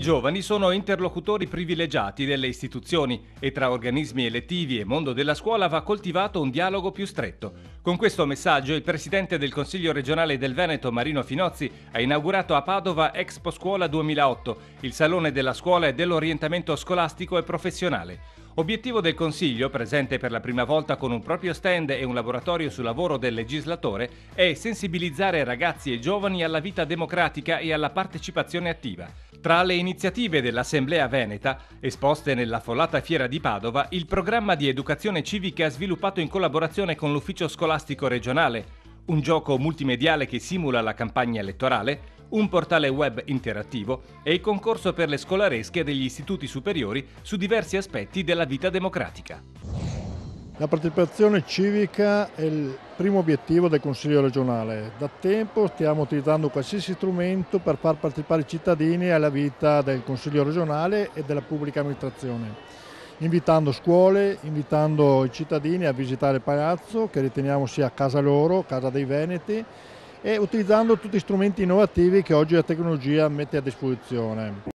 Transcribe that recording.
giovani sono interlocutori privilegiati delle istituzioni e tra organismi elettivi e mondo della scuola va coltivato un dialogo più stretto. Con questo messaggio il presidente del Consiglio regionale del Veneto, Marino Finozzi, ha inaugurato a Padova Expo Scuola 2008, il salone della scuola e dell'orientamento scolastico e professionale. Obiettivo del Consiglio, presente per la prima volta con un proprio stand e un laboratorio sul lavoro del legislatore, è sensibilizzare ragazzi e giovani alla vita democratica e alla partecipazione attiva. Tra le iniziative dell'Assemblea Veneta, esposte nell'affollata fiera di Padova, il programma di educazione civica sviluppato in collaborazione con l'Ufficio Scolastico Regionale, un gioco multimediale che simula la campagna elettorale, un portale web interattivo e il concorso per le scolaresche degli istituti superiori su diversi aspetti della vita democratica. La partecipazione civica è il primo obiettivo del Consiglio regionale. Da tempo stiamo utilizzando qualsiasi strumento per far partecipare i cittadini alla vita del Consiglio regionale e della pubblica amministrazione, invitando scuole, invitando i cittadini a visitare il palazzo che riteniamo sia casa loro, casa dei Veneti e utilizzando tutti gli strumenti innovativi che oggi la tecnologia mette a disposizione.